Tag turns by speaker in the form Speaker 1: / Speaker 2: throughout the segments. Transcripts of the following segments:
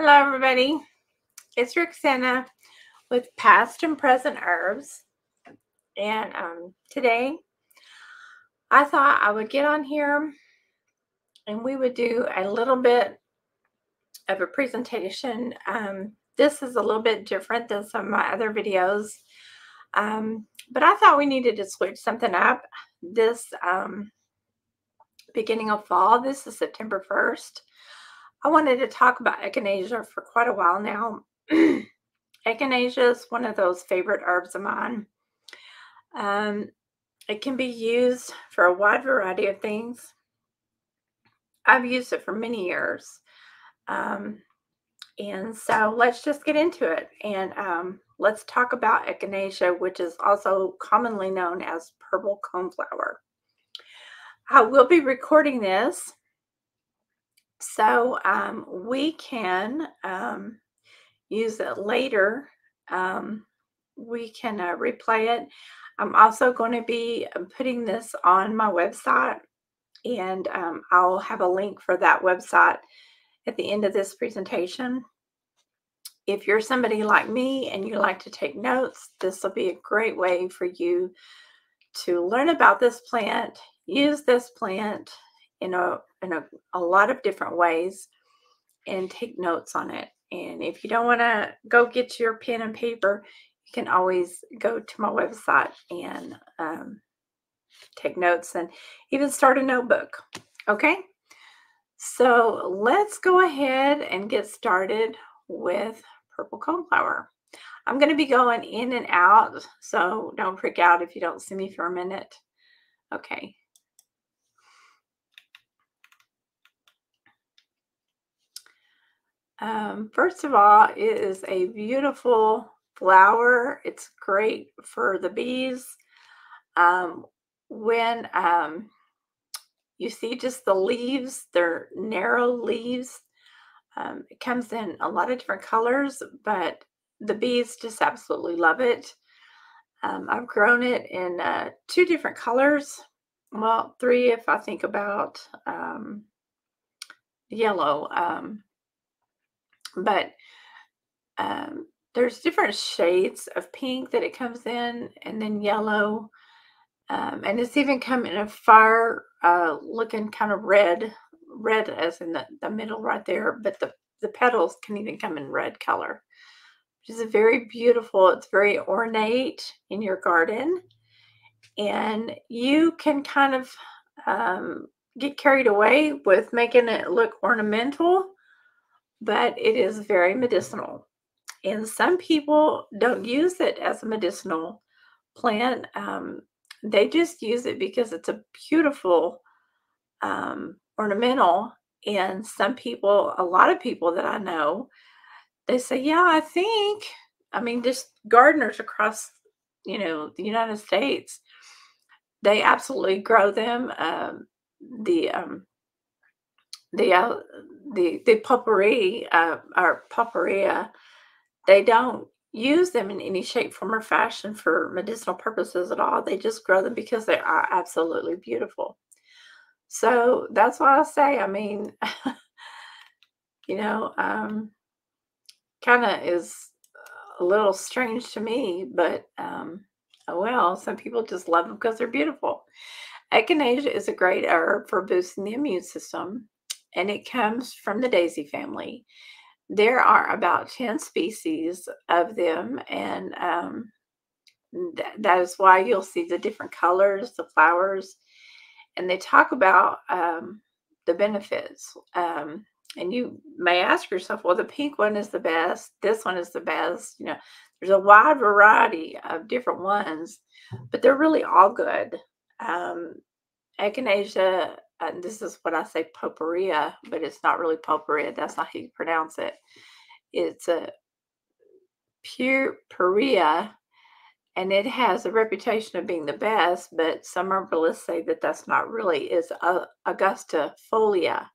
Speaker 1: Hello, everybody. It's Roxana with Past and Present Herbs. And um, today I thought I would get on here and we would do a little bit of a presentation. Um, this is a little bit different than some of my other videos. Um, but I thought we needed to switch something up. This um, beginning of fall, this is September 1st. I wanted to talk about echinacea for quite a while now. echinacea is one of those favorite herbs of mine. Um, it can be used for a wide variety of things. I've used it for many years. Um, and so let's just get into it and um, let's talk about echinacea, which is also commonly known as purple coneflower. I will be recording this so um, we can um, use it later. Um, we can uh, replay it. I'm also going to be uh, putting this on my website, and um, I'll have a link for that website at the end of this presentation. If you're somebody like me and you like to take notes, this will be a great way for you to learn about this plant, use this plant in a in a, a lot of different ways and take notes on it. And if you don't want to go get your pen and paper, you can always go to my website and um, take notes and even start a notebook. Okay. So let's go ahead and get started with purple coneflower. I'm going to be going in and out, so don't freak out if you don't see me for a minute. Okay, Um, first of all, it is a beautiful flower. It's great for the bees. Um, when um, you see just the leaves, they're narrow leaves. Um, it comes in a lot of different colors, but the bees just absolutely love it. Um, I've grown it in uh, two different colors. Well, three if I think about um, yellow. Um, but um, there's different shades of pink that it comes in, and then yellow. Um, and it's even come in a fire uh, looking kind of red, red as in the, the middle right there, but the, the petals can even come in red color, which is very beautiful. It's very ornate in your garden. And you can kind of um, get carried away with making it look ornamental but it is very medicinal. And some people don't use it as a medicinal plant. Um, they just use it because it's a beautiful um, ornamental. And some people, a lot of people that I know, they say, Yeah, I think, I mean, just gardeners across, you know, the United States, they absolutely grow them. Um, the um, the uh, the the potpourri uh, or potpouria, they don't use them in any shape, form, or fashion for medicinal purposes at all. They just grow them because they are absolutely beautiful. So that's why I say, I mean, you know, um, kind of is a little strange to me, but um, oh well, some people just love them because they're beautiful. Echinacea is a great herb for boosting the immune system and it comes from the daisy family. There are about 10 species of them, and um, th- that is why you'll see the different colors, the flowers, and they talk about um, the benefits. Um, and you may ask yourself, well, the pink one is the best, this one is the best. You know, there's a wide variety of different ones, but they're really all good. Um, echinacea and this is what I say potpouria, but it's not really potpouria. That's not how you pronounce it. It's a pure puria, and it has a reputation of being the best, but some herbalists say that that's not really is Augusta folia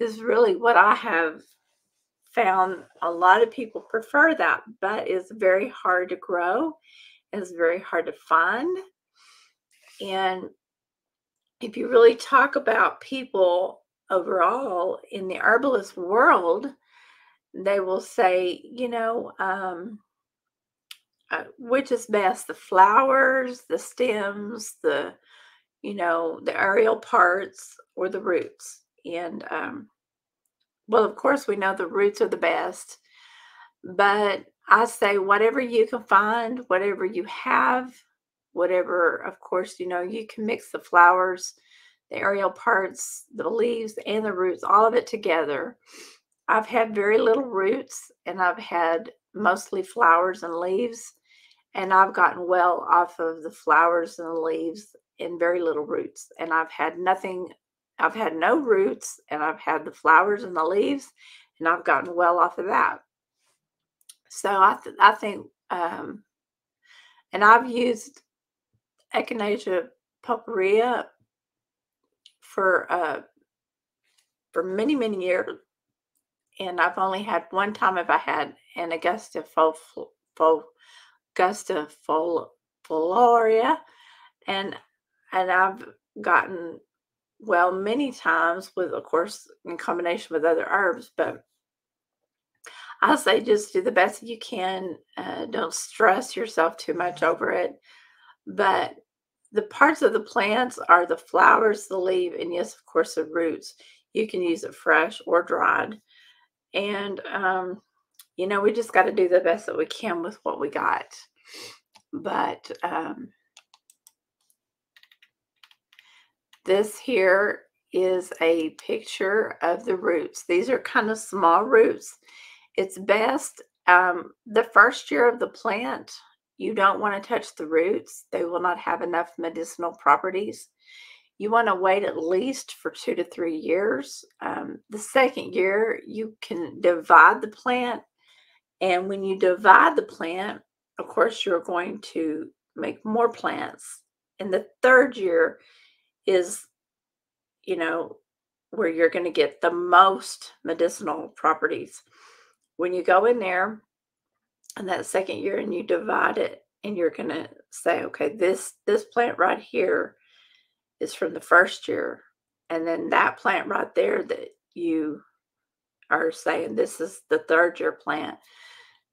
Speaker 1: is really what I have found a lot of people prefer that, but it's very hard to grow. It's very hard to find. And if you really talk about people overall in the herbalist world, they will say, you know, um, uh, which is best, the flowers, the stems, the, you know, the aerial parts, or the roots. And, um, well, of course, we know the roots are the best, but I say whatever you can find, whatever you have, whatever, of course, you know, you can mix the flowers, the aerial parts, the leaves, and the roots, all of it together. I've had very little roots and I've had mostly flowers and leaves, and I've gotten well off of the flowers and the leaves and very little roots. And I've had nothing, I've had no roots, and I've had the flowers and the leaves, and I've gotten well off of that. So I, th- I think, um, and I've used Echinacea purpurea for uh, for many many years, and I've only had one time if I had an Augusta fol, fol, Augusta fol, foloria, and and I've gotten well many times with, of course, in combination with other herbs, but I say just do the best you can. Uh, don't stress yourself too much over it. But the parts of the plants are the flowers, the leaf, and yes, of course, the roots. You can use it fresh or dried. And, um, you know, we just got to do the best that we can with what we got. But um, this here is a picture of the roots. These are kind of small roots. It's best um, the first year of the plant you don't want to touch the roots, they will not have enough medicinal properties. You want to wait at least for two to three years. Um, the second year, you can divide the plant. And when you divide the plant, of course, you're going to make more plants. And the third year is, you know, where you're going to get the most medicinal properties. When you go in there and that second year and you divide it and you're going to say okay this this plant right here is from the first year and then that plant right there that you are saying this is the third year plant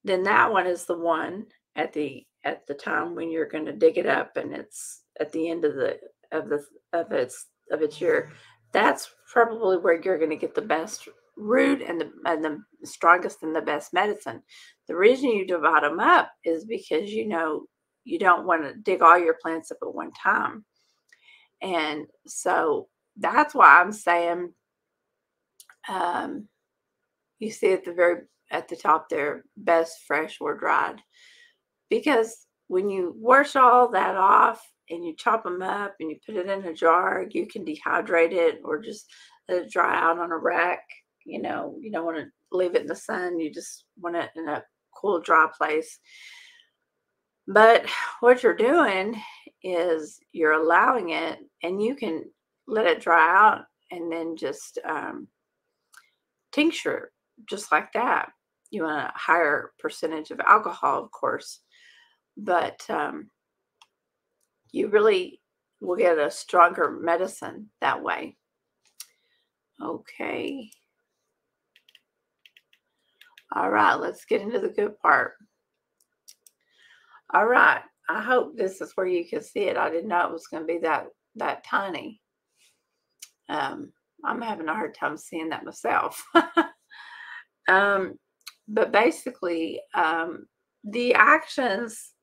Speaker 1: then that one is the one at the at the time when you're going to dig it up and it's at the end of the of the of its of its year that's probably where you're going to get the best root and the, and the strongest and the best medicine. The reason you divide them up is because you know you don't want to dig all your plants up at one time. And so that's why I'm saying um, you see at the very at the top there, best fresh or dried. Because when you wash all that off and you chop them up and you put it in a jar, you can dehydrate it or just let it dry out on a rack you know, you don't want to leave it in the sun. You just want it in a cool, dry place. But what you're doing is you're allowing it, and you can let it dry out and then just um, tincture just like that. You want a higher percentage of alcohol, of course, but um, you really will get a stronger medicine that way. Okay. All right, let's get into the good part. All right, I hope this is where you can see it. I didn't know it was going to be that that tiny. Um, I'm having a hard time seeing that myself. um, but basically, um, the actions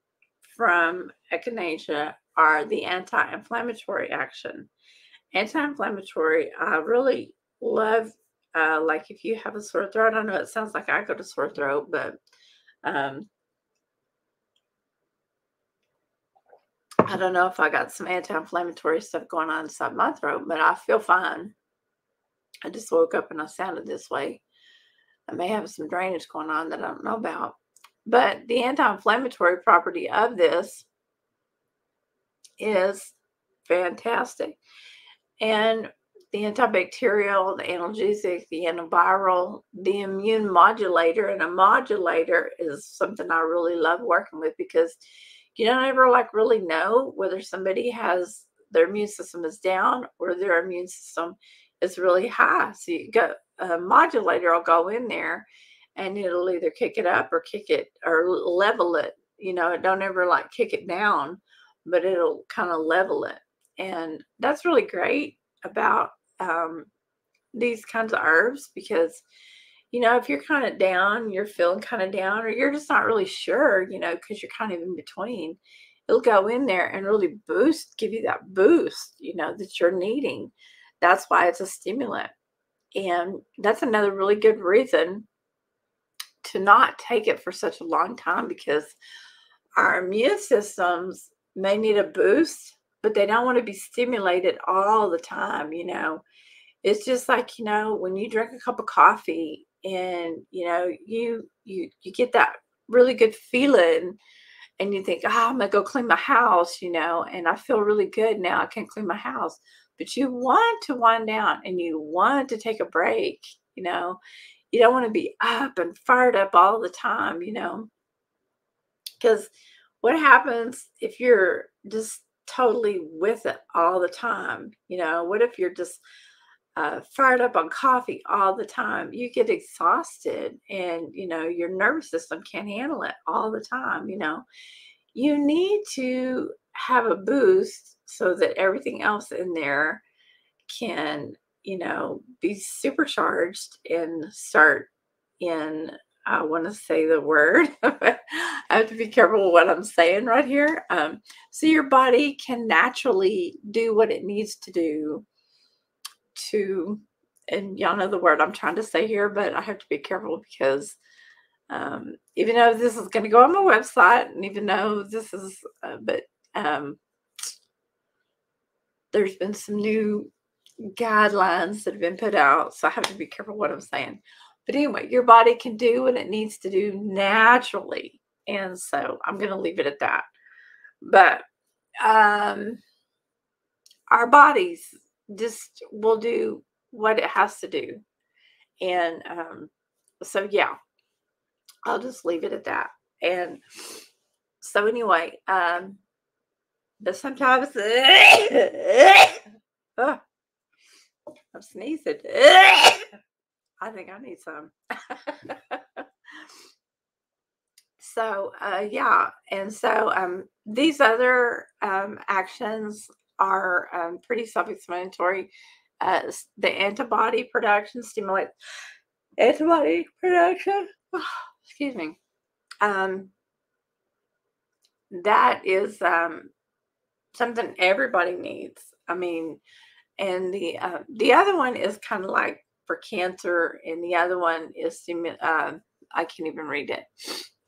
Speaker 1: from echinacea are the anti-inflammatory action. Anti-inflammatory, I really love uh, like if you have a sore throat, I know it sounds like I got a sore throat, but um, I don't know if I got some anti-inflammatory stuff going on inside my throat, but I feel fine. I just woke up and I sounded this way. I may have some drainage going on that I don't know about. But the anti-inflammatory property of this is fantastic. And the antibacterial, the analgesic, the antiviral, the immune modulator. And a modulator is something I really love working with because you don't ever like really know whether somebody has their immune system is down or their immune system is really high. So you go a modulator will go in there and it'll either kick it up or kick it or level it. You know, don't ever like kick it down, but it'll kind of level it. And that's really great about um, these kinds of herbs because, you know, if you're kind of down, you're feeling kind of down, or you're just not really sure, you know, because you're kind of in between, it'll go in there and really boost, give you that boost, you know, that you're needing. That's why it's a stimulant. And that's another really good reason to not take it for such a long time because our immune systems may need a boost, but they don't want to be stimulated all the time, you know. It's just like, you know, when you drink a cup of coffee and, you know, you you you get that really good feeling and you think, oh, I'm gonna go clean my house, you know, and I feel really good now. I can clean my house. But you want to wind down and you want to take a break, you know. You don't want to be up and fired up all the time, you know. Because what happens if you're just totally with it all the time? You know, what if you're just uh, fired up on coffee all the time? You get exhausted and, you know, your nervous system can't handle it all the time, you know. You need to have a boost so that everything else in there can you know, be supercharged and start in, I want to say the word. I have to be careful what I'm saying right here. Um, so your body can naturally do what it needs to do to, and y'all know the word I'm trying to say here, but I have to be careful because um, even though this is going to go on my website, and even though this is, uh, but um, there's been some new guidelines that have been put out. So I have to be careful what I'm saying. But anyway, your body can do what it needs to do naturally. And so I'm going to leave it at that. But um, our bodies just will do what it has to do. And um, so, yeah, I'll just leave it at that. And so, anyway, um, but sometimes, oh, I'm sneezing. I think I need some. so uh, yeah, and so um, these other um, actions are um, pretty self-explanatory. Uh, the antibody production stimulates antibody production. Excuse me. Um, that is um, something everybody needs. I mean, and the uh, the other one is kind of like for cancer, and the other one is uh, I can't even read it.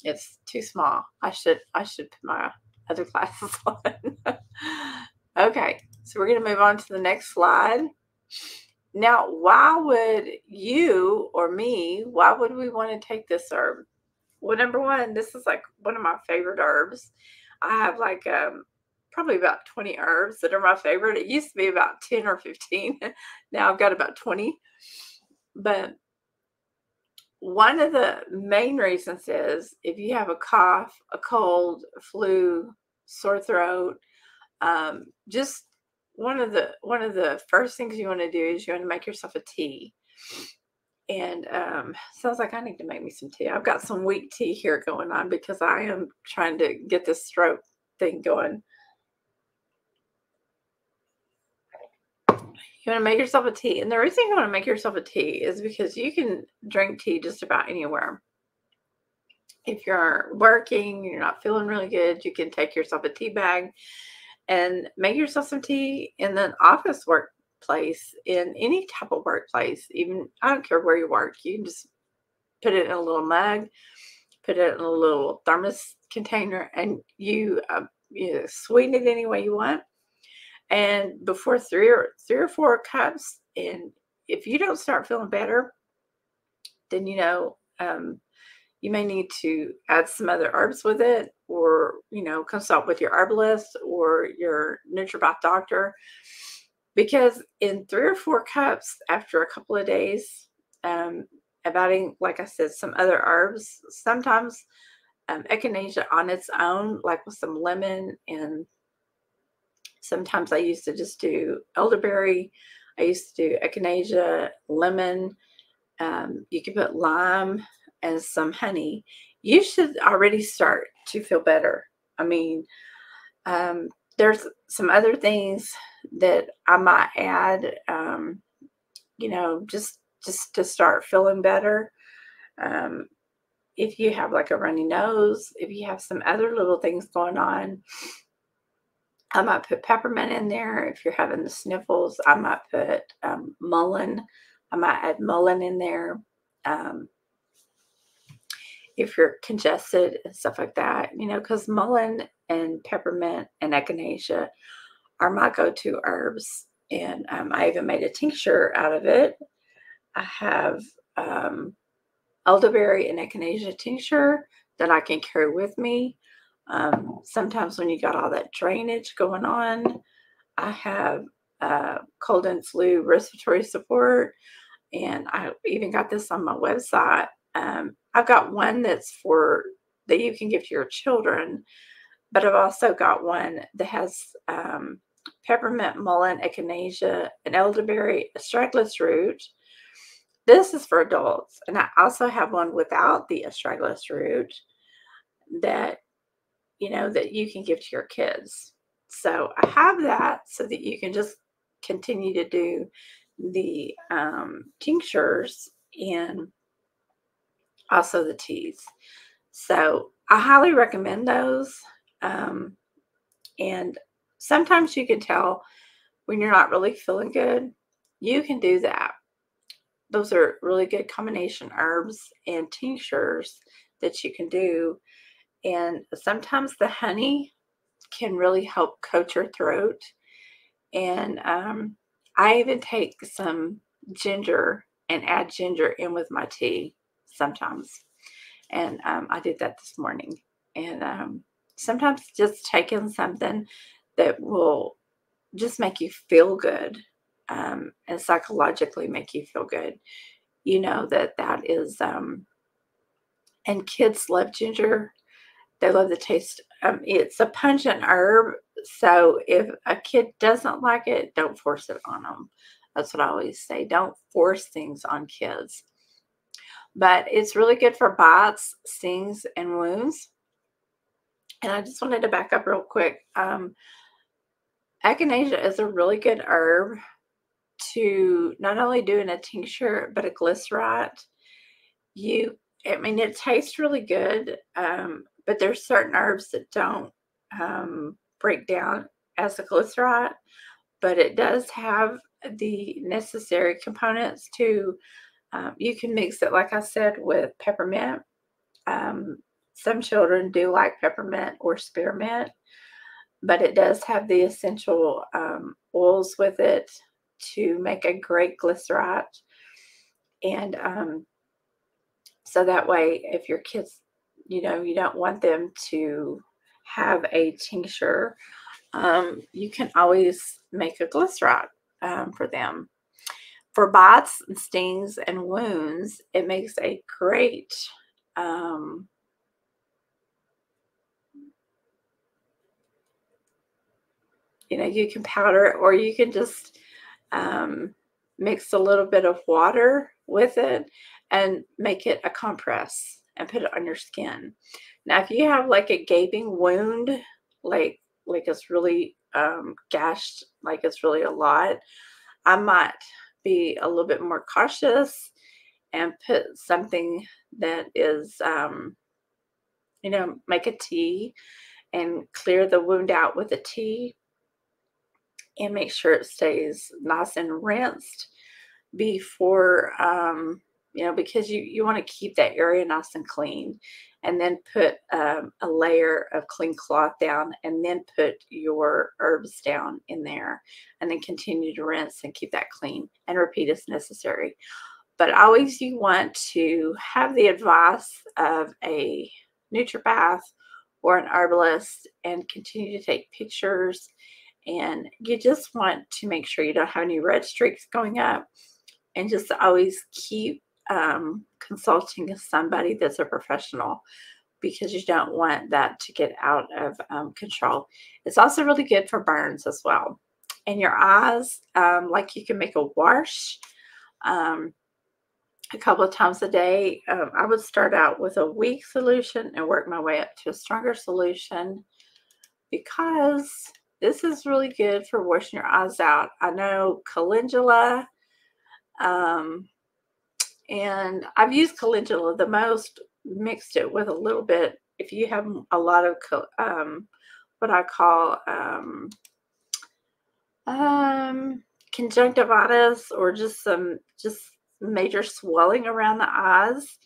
Speaker 1: It's too small. I should I should put my other glasses on. okay, so we're gonna move on to the next slide. Now, why would you or me? Why would we want to take this herb? Well, number one, this is like one of my favorite herbs. I have like um, probably about 20 herbs that are my favorite. It used to be about 10 or 15. now I've got about 20. But one of the main reasons is if you have a cough, a cold, flu, sore throat, um, just one of the one of the first things you want to do is you want to make yourself a tea. And um, sounds like I need to make me some tea. I've got some weak tea here going on because I am trying to get this throat thing going. You want to make yourself a tea. And the reason you want to make yourself a tea is because you can drink tea just about anywhere. If you're working, you're not feeling really good, you can take yourself a tea bag and make yourself some tea in an office workplace, in any type of workplace. Even I don't care where you work, you can just put it in a little mug, put it in a little thermos container, and you, uh, you sweeten it any way you want and before three or three or four cups and if you don't start feeling better then you know um, you may need to add some other herbs with it or you know consult with your herbalist or your naturopath doctor. Because in three or four cups after a couple of days um, of adding like i said some other herbs sometimes um, echinacea on its own like with some lemon and Sometimes I used to just do elderberry. I used to do echinacea, lemon. Um, you could put lime, and some honey, you should already start to feel better. I mean, um, there's some other things that I might add, um, you know, just just to start feeling better. Um, if you have like a runny nose, if you have some other little things going on, I might put peppermint in there. If you're having the sniffles, I might put um, mullein. I might add mullein in there. Um, if you're congested and stuff like that, you know, because mullein and peppermint and echinacea are my go-to herbs. And um, I even made a tincture out of it. I have um, elderberry and echinacea tincture that I can carry with me. Um, sometimes when you got all that drainage going on, I have uh, cold and flu respiratory support. And I even got this on my website. Um, I've got one that's for that you can give to your children, but I've also got one that has um, peppermint, mullein, echinacea, and elderberry, astragalus root. This is for adults. And I also have one without the astragalus root that you know, that you can give to your kids. So I have that so that you can just continue to do the um, tinctures and also the teas. So I highly recommend those. Um, and sometimes you can tell when you're not really feeling good, you can do that. Those are really good combination herbs and tinctures that you can do and sometimes the honey can really help coat your throat. And um, I even take some ginger and add ginger in with my tea sometimes. And um, I did that this morning. And um, sometimes just taking something that will just make you feel good um, and psychologically make you feel good. You know that that is, um, and kids love ginger they love the taste. Um, it's a pungent herb, so if a kid doesn't like it, don't force it on them. That's what I always say. Don't force things on kids. But it's really good for bites, stings, and wounds. And I just wanted to back up real quick. Um, echinacea is a really good herb to not only do in a tincture, but a glycerate. You, I mean, it tastes really good. Um, but there's certain herbs that don't um, break down as a glycerate, but it does have the necessary components to. Um, you can mix it, like I said, with peppermint. Um, some children do like peppermint or spearmint, but it does have the essential um, oils with it to make a great glycerate. And um, so that way, if your kids you know, you don't want them to have a tincture. Um, you can always make a glycerate um, for them. For bites and stings and wounds, it makes a great um, you know, you can powder it or you can just um, mix a little bit of water with it and make it a compress and put it on your skin. Now, if you have like a gaping wound, like like it's really um, gashed, like it's really a lot, I might be a little bit more cautious and put something that is, um, you know, make a tea and clear the wound out with a tea and make sure it stays nice and rinsed before um, you know, because you, you want to keep that area nice and clean and then put um, a layer of clean cloth down and then put your herbs down in there and then continue to rinse and keep that clean and repeat as necessary. But always you want to have the advice of a naturopath or an herbalist and continue to take pictures. And you just want to make sure you don't have any red streaks going up and just always keep um, consulting somebody that's a professional because you don't want that to get out of um, control. It's also really good for burns as well. And your eyes, um, like you can make a wash. Um, a couple of times a day. Um, I would start out with a weak solution and work my way up to a stronger solution because this is really good for washing your eyes out. I know calendula, um, and I've used calendula the most, mixed it with a little bit. If you have a lot of um, what I call um, um, conjunctivitis or just some just major swelling around the eyes.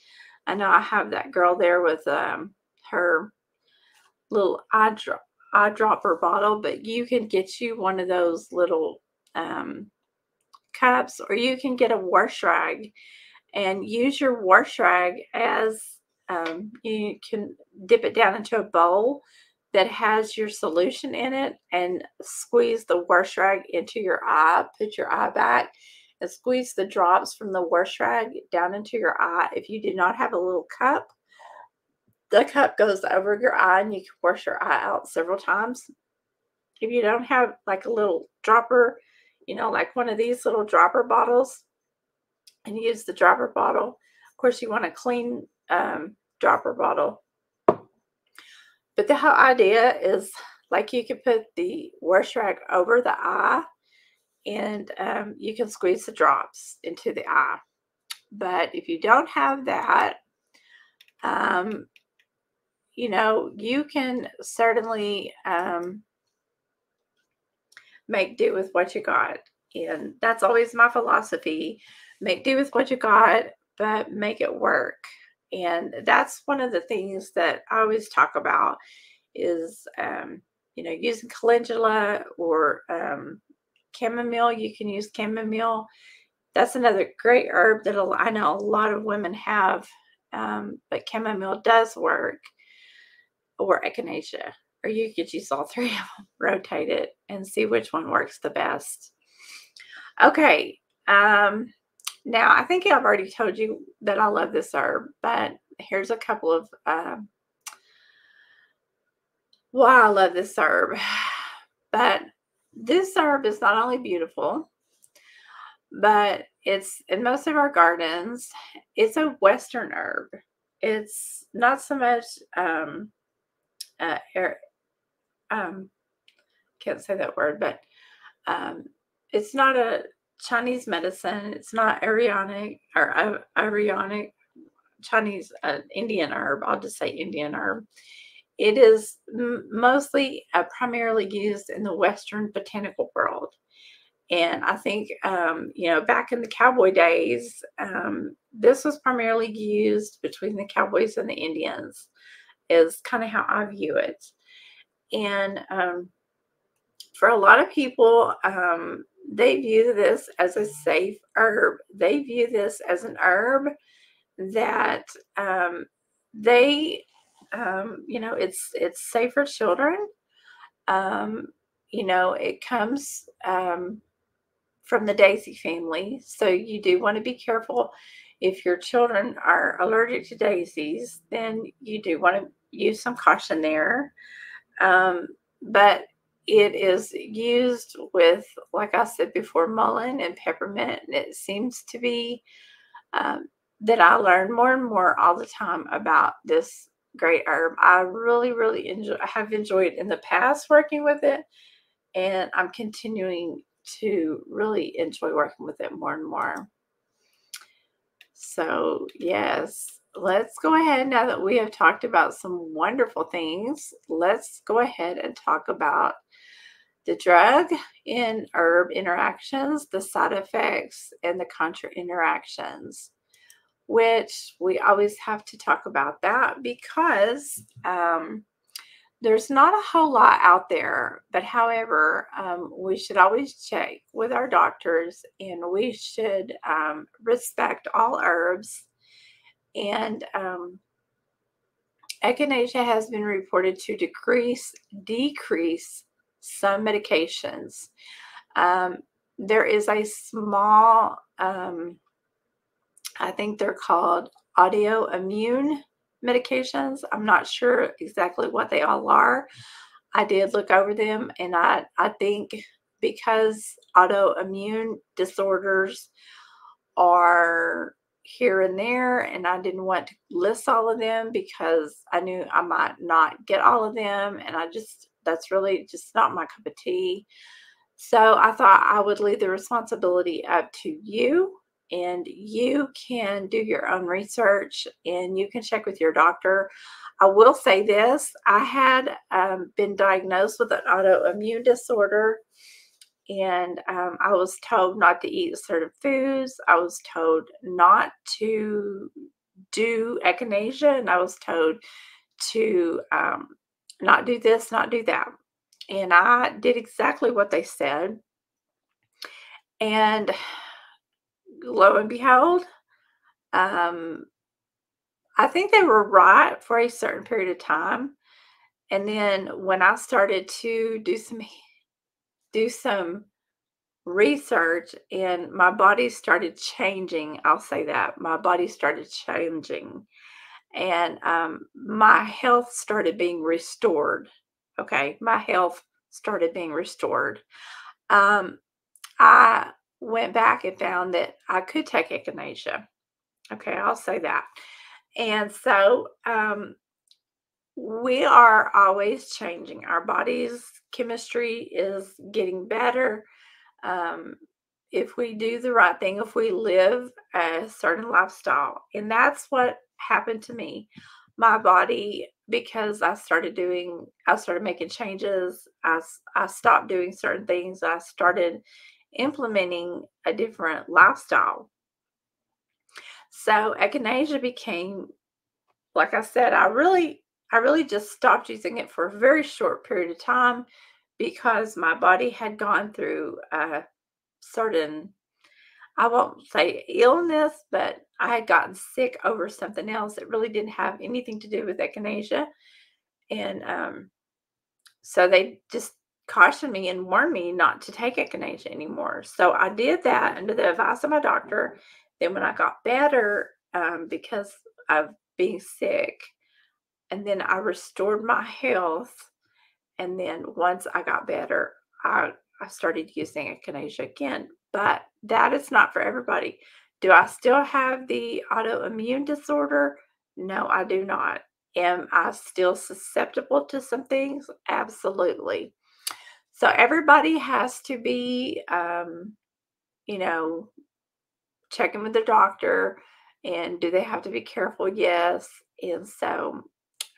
Speaker 1: I know I have that girl there with um, her little eye drop eyedropper bottle, but you can get you one of those little um, cups or you can get a wash rag and use your wash rag as um, you can dip it down into a bowl that has your solution in it and squeeze the wash rag into your eye, put your eye back and squeeze the drops from the wash rag down into your eye. If you do not have a little cup, the cup goes over your eye and you can wash your eye out several times. If you don't have like a little dropper, you know, like one of these little dropper bottles, and use the dropper bottle. Of course, you want a clean um, dropper bottle. But the whole idea is like you can put the wash rag over the eye and um, you can squeeze the drops into the eye. But if you don't have that, um, you know, you can certainly um, make do with what you got. And that's always my philosophy make do with what you got, but make it work. And that's one of the things that I always talk about is, um, you know, using calendula or um, chamomile. You can use chamomile. That's another great herb that I know a lot of women have, um, but chamomile does work or echinacea, or you could use all three of them, rotate it and see which one works the best. Okay. Um, now, I think I've already told you that I love this herb, but here's a couple of um, why I love this herb. But this herb is not only beautiful, but it's in most of our gardens. It's a Western herb. It's not so much um, uh, er, um, can't say that word, but um, it's not a Chinese medicine. It's not Arianic or uh, Arianic Chinese uh, Indian herb. I'll just say Indian herb. It is m- mostly uh, primarily used in the Western botanical world. And I think, um, you know, back in the cowboy days, um, this was primarily used between the cowboys and the Indians is kind of how I view it. And um, for a lot of people, um, they view this as a safe herb. They view this as an herb that um, they, um, you know, it's it's safe for children. Um, you know, it comes um, from the daisy family, so you do want to be careful. If your children are allergic to daisies, then you do want to use some caution there. Um, but it is used with, like I said before, mullein and peppermint. And it seems to be um, that I learn more and more all the time about this great herb. I really, really enjoy, I have enjoyed in the past working with it, and I'm continuing to really enjoy working with it more and more. So, yes, let's go ahead now that we have talked about some wonderful things. Let's go ahead and talk about the drug in herb interactions, the side effects, and the contra interactions, which we always have to talk about that because um, there's not a whole lot out there. But however, um, we should always check with our doctors and we should um, respect all herbs and um, echinacea has been reported to decrease decrease some medications. Um, there is a small, um, I think they're called autoimmune medications. I'm not sure exactly what they all are. I did look over them, and I I think because autoimmune disorders are here and there, and I didn't want to list all of them because I knew I might not get all of them, and I just that's really just not my cup of tea. So I thought I would leave the responsibility up to you, and you can do your own research and you can check with your doctor. I will say this I had um, been diagnosed with an autoimmune disorder and um, I was told not to eat certain foods. I was told not to do echinacea, and I was told to um, not do this, not do that. And I did exactly what they said. And lo and behold, um, I think they were right for a certain period of time. And then when I started to do some do some research and my body started changing. I'll say that my body started changing and um, my health started being restored. Okay, my health started being restored. Um, I went back and found that I could take echinacea. Okay, I'll say that. And so um, we are always changing. Our body's chemistry is getting better. Um, if we do the right thing, if we live a certain lifestyle. And that's what happened to me. My body, because I started doing, I started making changes. I, I stopped doing certain things. I started implementing a different lifestyle. So echinacea became, like I said, I really I really just stopped using it for a very short period of time because my body had gone through a certain, I won't say illness, but I had gotten sick over something else that really didn't have anything to do with echinacea. And um, so they just cautioned me and warned me not to take echinacea anymore. So I did that under the advice of my doctor. Then when I got better, um, because of being sick, and then I restored my health. And then once I got better, I, I started using echinacea again. But that is not for everybody. Do I still have the autoimmune disorder? No, I do not. Am I still susceptible to some things? Absolutely. So everybody has to be, um, you know, checking with the doctor. And do they have to be careful? Yes. And so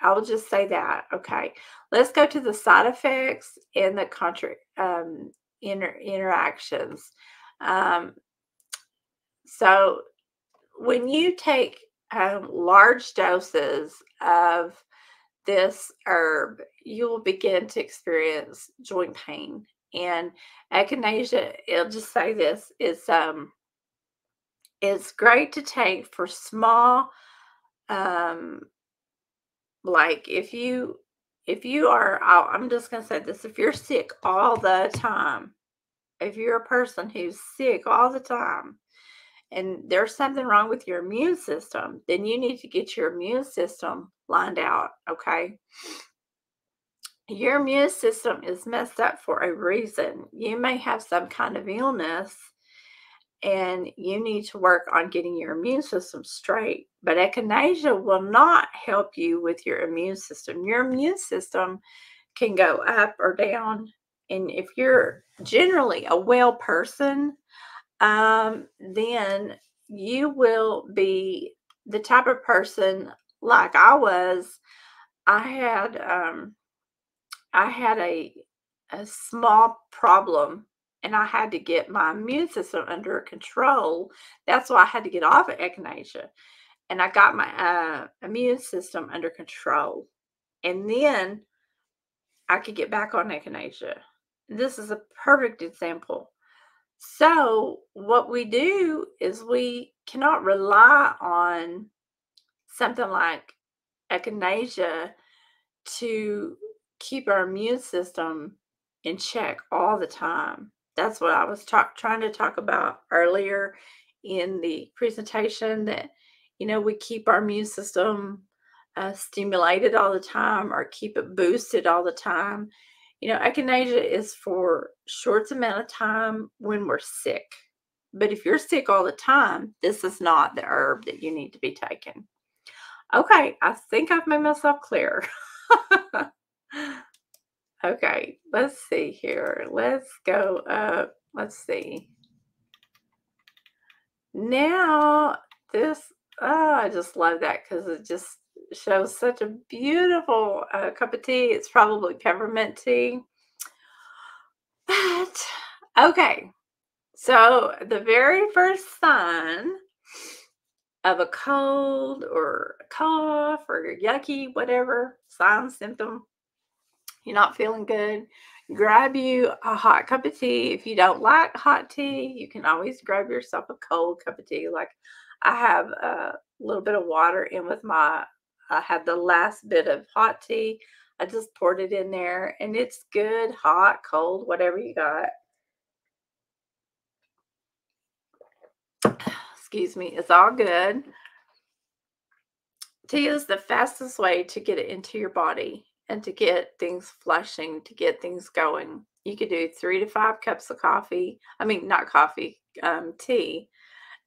Speaker 1: I'll just say that. Okay. Let's go to the side effects and the contra um, inter interactions. Um, so when you take um, large doses of this herb, you will begin to experience joint pain. And echinacea, I'll just say this, is um it's great to take for small um like if you if you are i'm just going to say this if you're sick all the time if you're a person who's sick all the time and there's something wrong with your immune system then you need to get your immune system lined out okay? Your immune system is messed up for a reason. You may have some kind of illness and you need to work on getting your immune system straight. But echinacea will not help you with your immune system. Your immune system can go up or down. And if you're generally a well person, um, then you will be the type of person like I was. I had um, I had a a small problem and I had to get my immune system under control. That's why I had to get off of echinacea. And I got my uh, immune system under control. And then I could get back on echinacea. This is a perfect example. So, what we do is we cannot rely on something like echinacea to keep our immune system in check all the time that's what I was talk, trying to talk about earlier in the presentation that, you know, we keep our immune system uh, stimulated all the time or keep it boosted all the time. You know, echinacea is for short amount of time when we're sick. But if you're sick all the time, this is not the herb that you need to be taking. Okay, I think I've made myself clear. okay, let's see here. Let's go up. Let's see. Now, this, oh, I just love that because it just shows such a beautiful uh, cup of tea. It's probably peppermint tea. But, okay, so the very first sign of a cold or a cough or yucky, whatever sign, symptom, you're not feeling good, grab you a hot cup of tea. If you don't like hot tea, you can always grab yourself a cold cup of tea. Like I have a little bit of water in with my, I had the last bit of hot tea. I just poured it in there and it's good, hot, cold, whatever you got. Excuse me, it's all good. Tea is the fastest way to get it into your body and to get things flushing, to get things going. You could do three to five cups of coffee. I mean, not coffee, um, tea,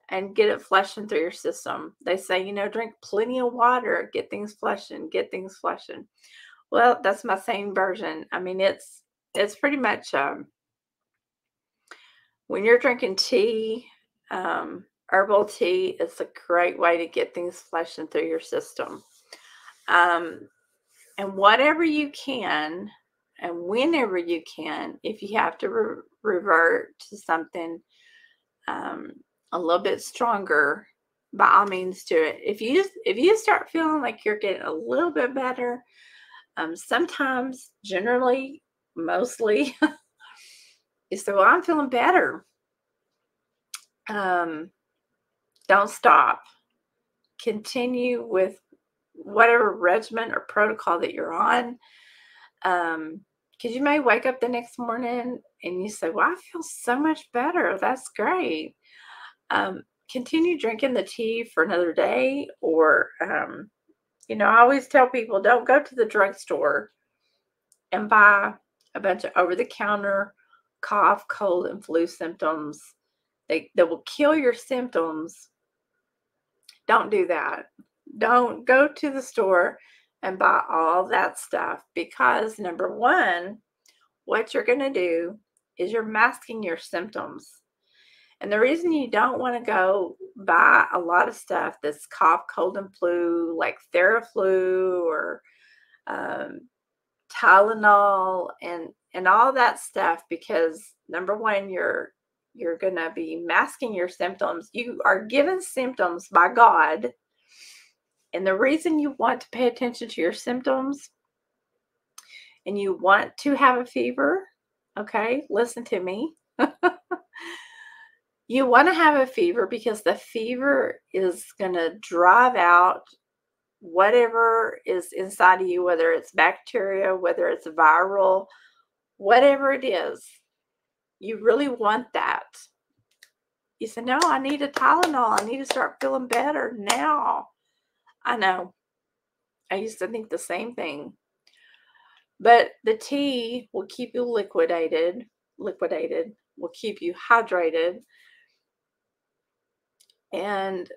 Speaker 1: and get it flushing through your system. They say, you know, drink plenty of water, get things flushing, get things flushing. Well, that's my same version. I mean, it's it's pretty much um, when you're drinking tea, um, herbal tea is a great way to get things flushing through your system. Um, and whatever you can and whenever you can if you have to re- revert to something um, a little bit stronger by all means do it. If you if you start feeling like you're getting a little bit better um, sometimes generally mostly you say well i'm feeling better. Um, don't stop. Continue with whatever regimen or protocol that you're on. Um, because you may wake up the next morning and you say, Well, I feel so much better. That's great. Um, continue drinking the tea for another day, or, um, you know, I always tell people don't go to the drugstore and buy a bunch of over the counter cough, cold, and flu symptoms. They, that will kill your symptoms. Don't do that don't go to the store and buy all that stuff because number one, what you're going to do is you're masking your symptoms. And the reason you don't want to go buy a lot of stuff that's cough, cold, and flu, like Theraflu or um, Tylenol and and all that stuff, because number one, you're you're going to be masking your symptoms. You are given symptoms by God and the reason you want to pay attention to your symptoms and you want to have a fever, okay, listen to me. you want to have a fever because the fever is going to drive out whatever is inside of you, whether it's bacteria, whether it's viral, whatever it is. You really want that. You say, No, I need a Tylenol. I need to start feeling better now. I know. I used to think the same thing. But the tea will keep you liquidated, liquidated, will keep you hydrated. And,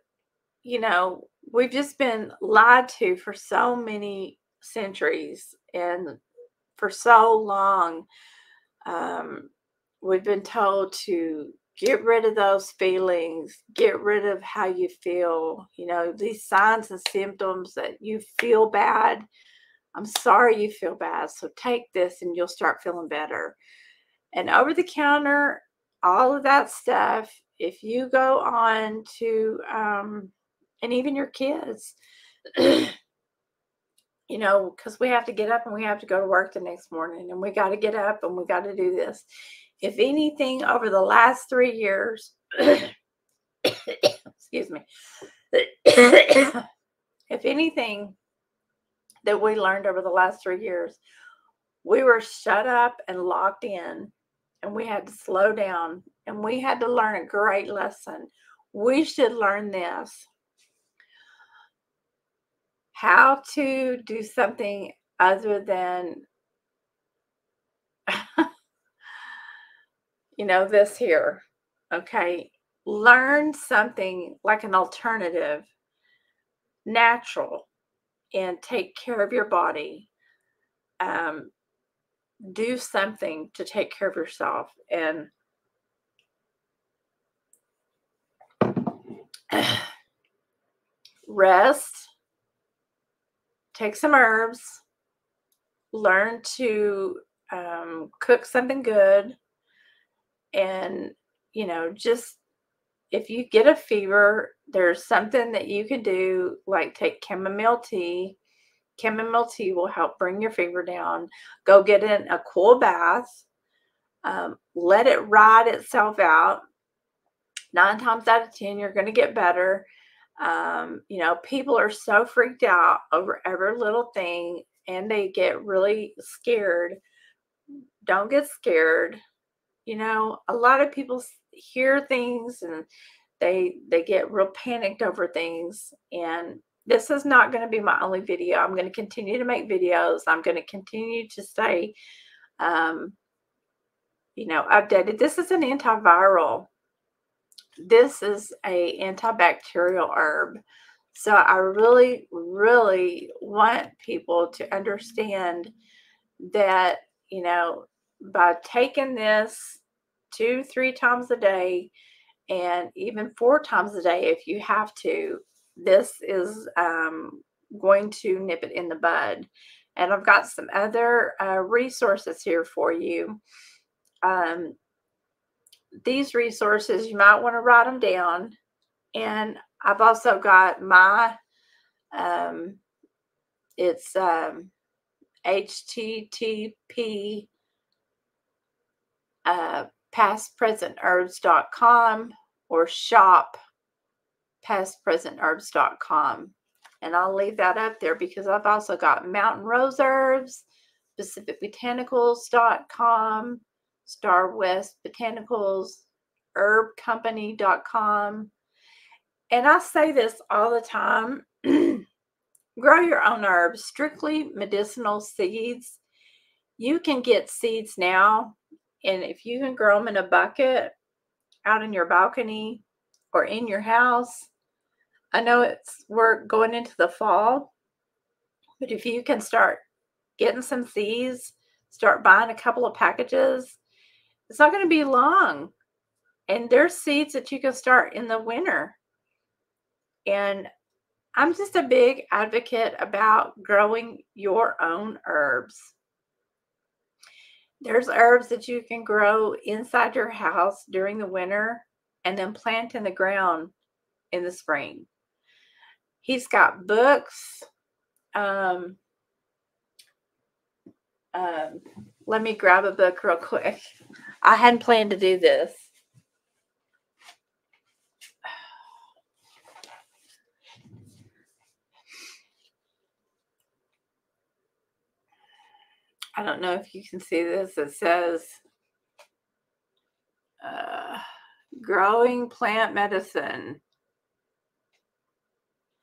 Speaker 1: you know, we've just been lied to for so many centuries and for so long. Um, we've been told to get rid of those feelings get rid of how you feel you know these signs and symptoms that you feel bad. I'm sorry you feel bad so take this and you'll start feeling better. And over the counter all of that stuff if you go on to um and even your kids you know because we have to get up and we have to go to work the next morning and we got to get up and we got to do this if anything over the last three years, excuse me, if anything that we learned over the last three years, we were shut up and locked in, and we had to slow down, and we had to learn a great lesson. We should learn this how to do something other than you know, this here. Okay. learn something like an alternative, natural, and take care of your body. Um, do something to take care of yourself and rest, take some herbs, learn to um, cook something good, and you know, just if you get a fever, there's something that you can do, like take chamomile tea. Chamomile tea will help bring your fever down. Go get in a cool bath. Um, let it ride itself out. Nine times out of 10, you're going to get better. Um, you know, people are so freaked out over every little thing and they get really scared. Don't get scared. You know, a lot of people hear things and they they get real panicked over things and this is not going to be my only video. I'm going to continue to make videos. I'm going to continue to stay um you know updated. This is an antiviral. This is a antibacterial herb. So i really really want people to understand that you know by taking this two, three times a day, and even four times a day if you have to. This is um, going to nip it in the bud. And I've got some other uh, resources here for you. Um, these resources, you might want to write them down. And I've also got my, um, it's um, HTTP uh, pastpresentherbs.com or shop pastpresentherbs.com. And I'll leave that up there because I've also got Mountain Rose Herbs, PacificBotanicals.com, Starwest Botanicals, herbcompany.com. And I say this all the time grow your own herbs, strictly medicinal seeds. You can get seeds now and if you can grow them in a bucket out in your balcony or in your house, I know it's we're going into the fall, but if you can start getting some seeds, start buying a couple of packages, it's not going to be long. And there's seeds that you can start in the winter. And I'm just a big advocate about growing your own herbs. There's herbs that you can grow inside your house during the winter and then plant in the ground in the spring. He's got books. Um, um, let me grab a book real quick. I hadn't planned to do this. I don't know if you can see this. It says uh, growing plant medicine.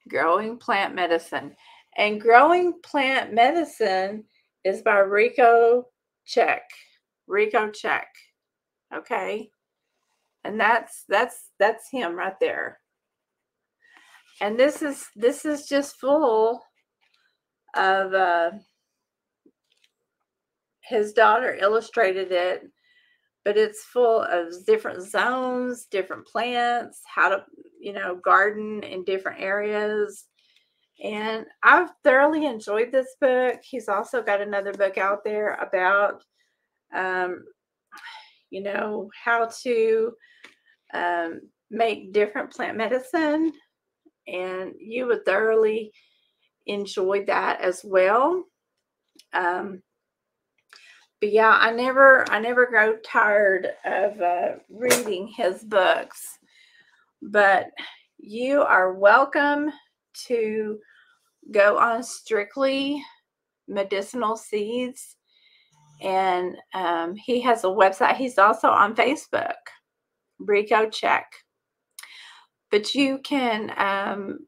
Speaker 1: Growing plant medicine. And growing plant medicine is by Richo Cech. Richo Cech. Okay. And that's that's that's him right there. And this is this is just full of uh his daughter illustrated it, but it's full of different zones, different plants, how to, you know, garden in different areas. And I've thoroughly enjoyed this book. He's also got another book out there about, um, you know, how to um, make different plant medicine. And you would thoroughly enjoy that as well. Um, but yeah, I never, I never grow tired of uh, reading his books. But you are welcome to go on strictly medicinal seeds, and um, he has a website. He's also on Facebook, Richo Cech. But you can um,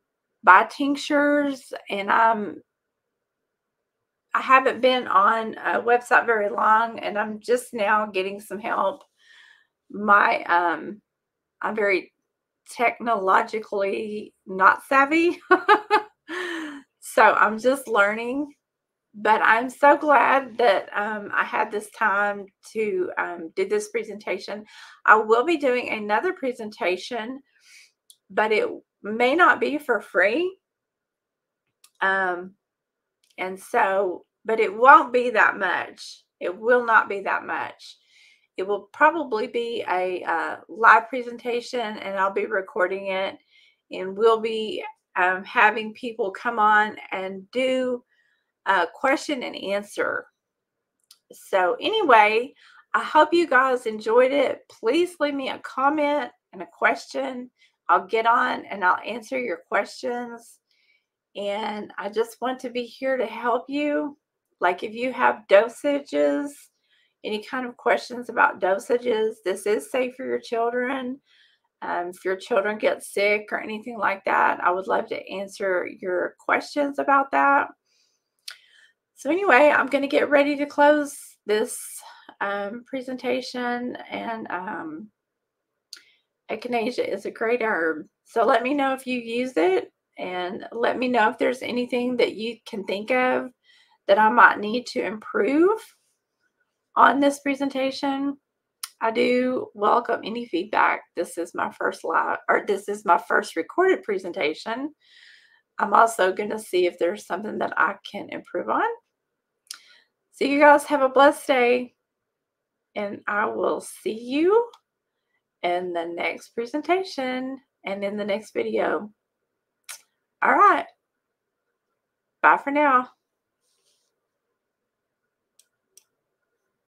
Speaker 1: buy tinctures, and I'm I haven't been on a website very long and I'm just now getting some help. My um I'm very technologically not savvy. so I'm just learning. But I'm so glad that um, I had this time to um, do this presentation. I will be doing another presentation, but it may not be for free. Um, and so, but it won't be that much. It will not be that much. It will probably be a uh, live presentation and I'll be recording it and we'll be um, having people come on and do a question and answer. So anyway, I hope you guys enjoyed it. Please leave me a comment and a question. I'll get on and I'll answer your questions. And I just want to be here to help you. Like if you have dosages, any kind of questions about dosages, this is safe for your children. Um, if your children get sick or anything like that, I would love to answer your questions about that. So anyway, I'm going to get ready to close this um, presentation and um, echinacea is a great herb. So let me know if you use it and let me know if there's anything that you can think of that I might need to improve on this presentation. I do welcome any feedback. This is my first live or this is my first recorded presentation. I'm also going to see if there's something that I can improve on. So you guys have a blessed day and I will see you in the next presentation and in the next video. All right. Bye for now.